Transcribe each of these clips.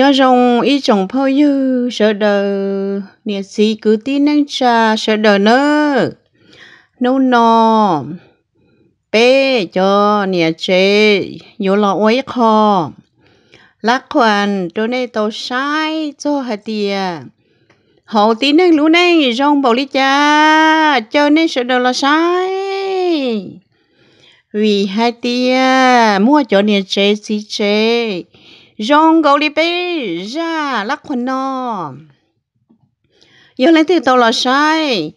nhớ rong ý chồng phơi dư, sợ đời nhiệt sĩ cứ tí nâng cha sợ đời nơ nấu nọ bé cho nhiệt chế nhiều lọ ôi kho. Lắc quan cho nên tàu sai cho hạt tìa. Hậu tí nâng lũ này rong bảo lý cha cho nên sợ đời là sai. Vì hai tia mua cho nhiệt chế xí chế rong gấu đi bé. Ra, lắc quần nó giờ lấy từ tàu là sai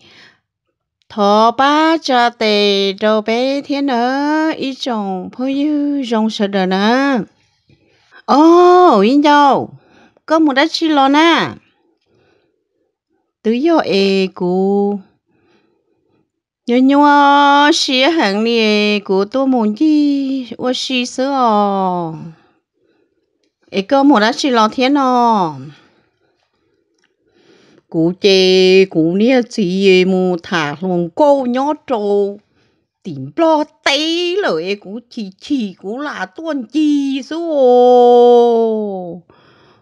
thọ ba cha tề đầu bé thiên nữa ý chồng phơi như rong sợ đời nè ô yên đâu có một đất chi lo nè tự yo ê cú nhớ nhớ xí hàng nè cú tôi muốn gì 我 xí sữa ấy cơ một đã chỉ lo thiên nó cú chê, cú nia chỉ mù thả luôn cô nhó trâu tìm lo tế lời, cú chỉ chỉ cú là tuần chi số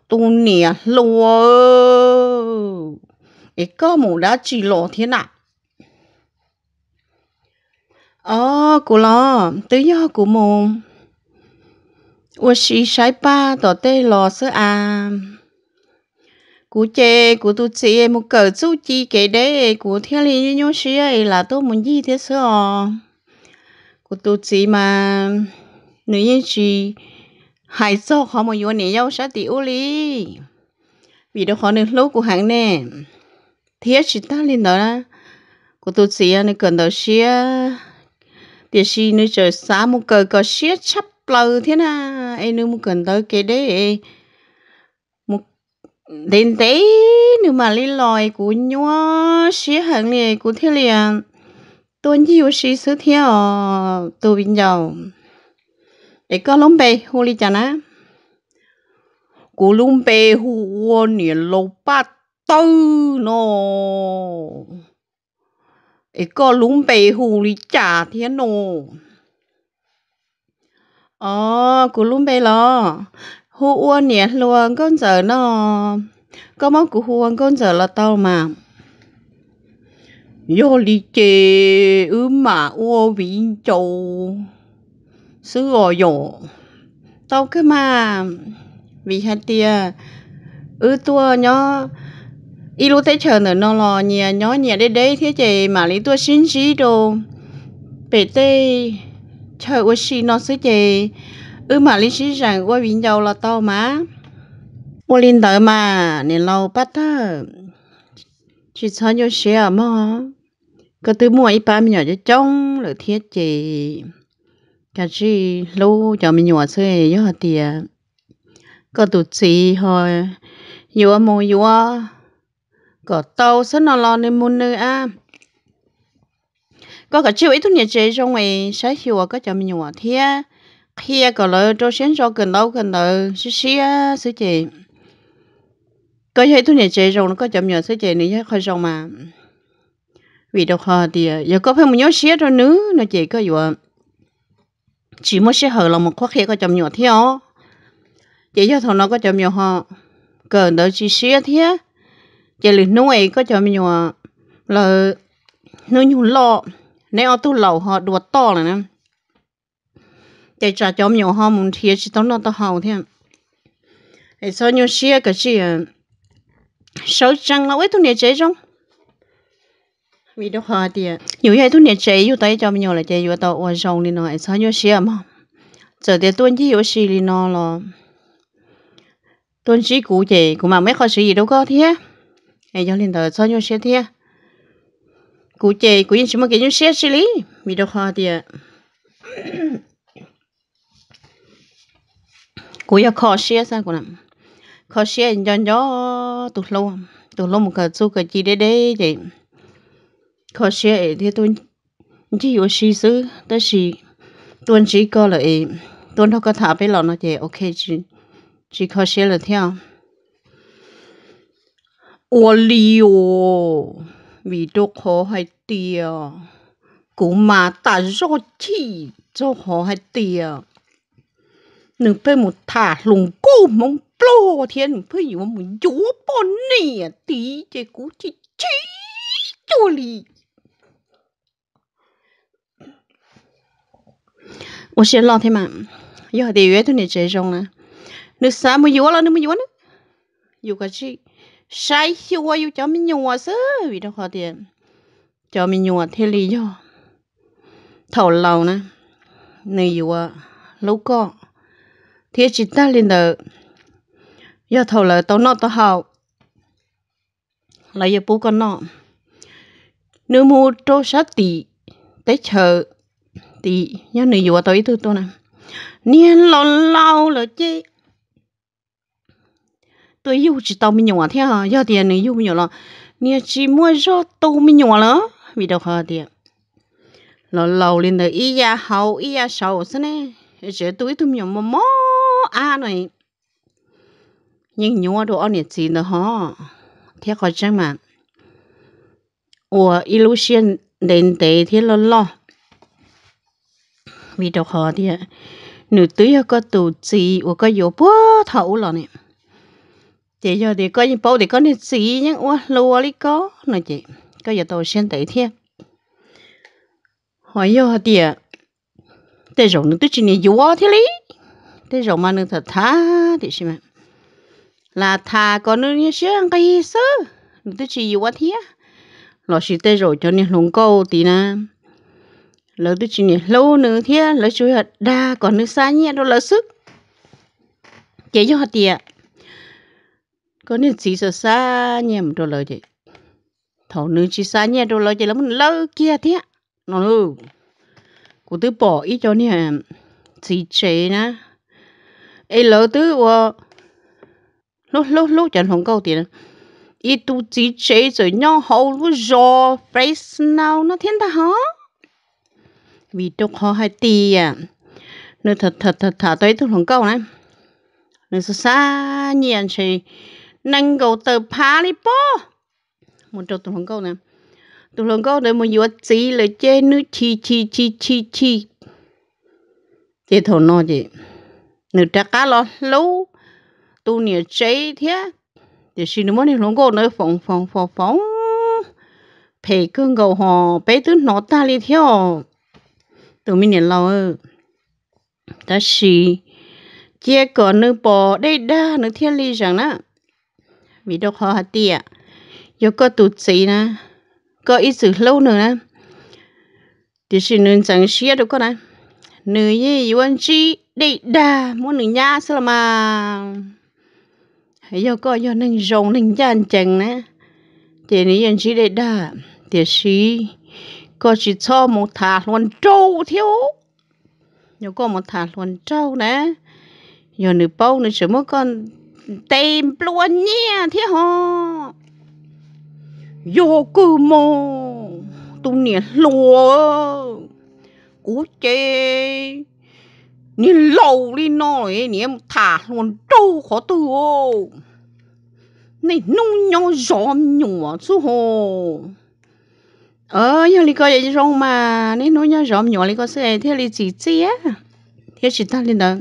tu nia lùa. Ấy cơ một đã chỉ lo thiên nào ờ cú lo tới giờ cú mùng 我是晒巴到底老师啊，古姐古都姐木狗做鸡给的，古天里用是哎啦都没意的是哦，古都姐嘛，女人是还做好么有年要啥的屋里，vì đó họ nên lúc của hàng nè, thế chỉ ta lên đó là, của tôi chị này cần đó xia, để xí nữa trời sáng một cờ có xia chấp lâu thế na em nếu muốn cần tới cái đấy một đến đấy, nếu mà lấy lòi của nhua, xí hàng này của thế liền à. tôi nhiều xí số theo à, tôi bình dầu để có lông bề hồ lý chả á của lông bề hồ nè lô ba tư nó để có lông bề hồ lý chả thế nó ờ cú luôn bây lo hu uôn nhẹ luôn con giờ nó có món của hu con giờ là tao mà. Yo li chê, ư mà ô vị châu sư rồi yo tao cứ mà vì hạt tia ư tua nhó, y lu tế chờ nữa nó lo nhẹ nhó nhẹ đây đây thế chị mà lý tua xin xí đồ. Bể tê chờ tôi xin nó sẽ chị ư mà lý sĩ rằng tôi bình dầu là to mà. Tôi linh đợi mà nên lâu bắt thơ chỉ cho nhau xe mà cái thứ mua ít ba mình nhỏ cho trông là thiết chị cái gì lâu cho mình nhỏ xe nhớ hả tìa. Có tụt gì hồi yếu mồ yếu có tàu sẽ nó lo nên muốn nữa à có cả chiều ít thuốc nhiệt chế trong ngày sẽ hiểu à, có à? cho mình nhỏ thế khi có lỡ cho sáng cho cần đâu cần đâu xí xí á xí chị. Có thấy thuốc nhiệt chế trong nó có chậm nhỏ xí chị này khỏi trong mà. Vì đâu khó thì à, giờ có phải một nhớ xí rồi nữa nó chị, có gì chỉ mới xí hở là một khoác khi có chậm nhỏ theo chị cho thằng nó có chậm nhỏ họ. Cần đâu chỉ xí thế chị liền nuôi, có chậm nhỏ là nuôi nhung lọ nếu tu lẩu họ đùa to rồi nè. Để trả cho nhiều họ muốn thiệt chỉ tao nó tao hầu thế. Để sao nhiều xe cái gì à? sáu trăm là ấy tu nhớ chế trong vì đó họ thì nhiều cái tu nhớ chế yêu tay cho nhiều là chế yêu tao ở trong đi nói sao nhiều xe mà. Giờ thì tuân chỉ yêu xe đi nó là tuân chỉ cụ chế cũng mà mấy khó gì đâu có thế. Ai cho nên tao sao nhiều xe thế cụ chị cụ yên chỉ mà cái những xe xử lý. Vì đâu khó thì cụ yêu khó xe sao cụ làm khó xe cho gió tụt lâu tụt lâu một cái số cái chi đấy đấy vậy. Khó xe thì tôi chỉ có xí xứ đó là tuần chỉ có là tuần không có thả bé lọ nó vậy. Ok chỉ chỉ khó xe là theo. 我哩哦。vì đồ khó hay tiề cú mà ta rõ chi cho khó hay tiề nửa bên một thả lùng cô mong blo thiên phải yêu mình chúa bọn nè tí chế cú chỉ chỉ cho li 我先老天嘛，有的月头你这种呢，你啥没有了，你没有呢？有个是 sai khi qua yêu cho mình nhua sớ vì đâu họ tiền. Cho mình nhua thế lý cho thầu lâu nè này yêu lâu có, thế chỉ ta lên đờ giờ thầu lâu tao nọ tao hậu. Lại giờ bố con nọ. Nếu mua trâu sát tỷ tới chợ. Tỷ nhớ này yêu tao ý tôi tôi nè. Niên lâu lâu là chứ tôi yêu chỉ tao mình nhỏ thế hả giờ tiền anh yêu mình nhỏ là nè chỉ mua cho tao mình nhỏ nữa vì đâu hả tiền lâu lão lên đời ý ya hậu ý ya sầu thế này chỉ tôi tôi nhỏ mà mò à này nhưng nhỏ đồ anh nhiệt gì nữa hả thế khỏi chắc mà ủa illusion đến tế thế lo lo vì đâu hả tiền nữ tươi có tổ chức, ủa có yếu bố thấu rồi này chị giờ thì có những bao thì có những gì nhá. Ủa lúa đi có nè chị. Có giờ tôi xem à, tới thiên hỏi giờ thì tới rồi nó tự chỉ này vua thế lý. Tới rồi mà nó thật tha thì xem mà. Là tha có nó như xem cái sơ nó tôi chỉ vua thế lo chỉ tới rồi cho nên lùng câu thì na lỡ tôi chỉ này lâu nữa thế lỡ chú đa còn nó xa nhẹ đâu lỡ sức. Chị giờ thì à, có nên chỉ sợ xa nhẹ một đôi lời chị thầu nữ chỉ xa nhẹ đôi lời chị là muốn lâu kia thế nó lu của tứ bỏ ý cho nè chỉ chế nè ấy lỡ tứ wa lúc lúc lúc chẳng không câu tiền ý tu chỉ chế rồi nhau hậu lúc rồi face nào nó thiên ta hả vì tôi khó hay tì à nó thật thật thật thả tới tôi không câu này nó xa nhẹ chơi năng cầu tờ phá đi po một trâu tụi hồng câu nè tụi hồng câu để một vừa chỉ là chê nữ chi chi chi chi chi. Chê thổ nó chị. Nữ trắc cá lo lâu tu nè chế thế thì xin nó muốn hồng câu nữa phong phong phong phong, phải cơn cầu họ bé thứ nó ta đi theo tụi mình nè lâu ơ. Ta xì. Chia cỏ nữ bò đây đa nữ thiên lý rằng đó vì đâu khó hạt ạ giờ có tụt xí nè có ít sự lâu nữa nè thì xin nên chẳng xia đâu có nè nữ như yuan chi đi đà muốn nữ nhá sao mà giờ có giờ nên rong nên gian chẳng nè thì nữ yuan chi đi đà thì xí có chỉ cho một thả luôn trâu thiếu giờ có một thả luôn trâu nè giờ nữ bao nữ chỉ một con tìm luôn nhé thế hả vô cư mô tu nè lùa cú chê nè lâu đi nói nè thả luôn trâu khó tư ô nè nung nhau giòm nhùa su hồ ờ nhà li coi vậy rong mà nè nói nhau giòm nhùa li coi sẽ thế li chỉ chi thế chỉ ta lên đó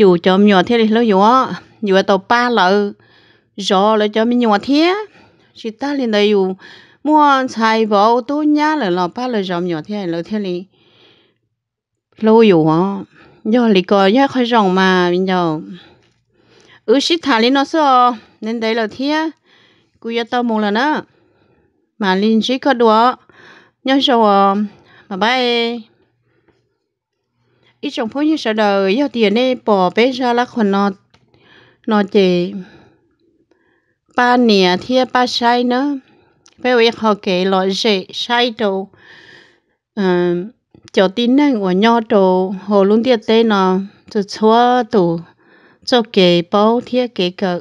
dù cho mình nhỏ thế thì lâu dù á dù tàu ba lợ gió là cho mình nhỏ thế. Chỉ ta lên đây dù, mua xài bộ tu nhá, là lò ba là rõ nhỏ thế là thế này lâu dù á giờ thì có nhá khai rộng mà bây giờ ừ xí thả lên nó sao nên đây là thế. Cứ giờ tao muốn là nữa mà linh chỉ có đùa. Nhớ rồi bye bye ít trong phố như sợ đời do tiền này bỏ bé ra là còn nó nó chỉ ba nè thiệt ba sai nữa bé vậy họ kể loại dễ, sai đồ cho tin năng của nhau đồ hồ luôn tiệt tê nó cho chúa đồ cho kể bao thiệt kể cỡ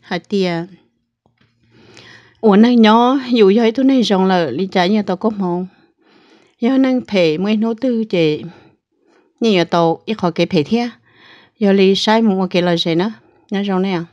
hạt tiền ủa năng nhỏ dù vậy tôi này rộng lợ lý trái nhà tao có mong nhớ năng phải mới nấu tư chị nhiều tàu ít cái phải thế giờ li sai một cái là gì nữa nói rong này à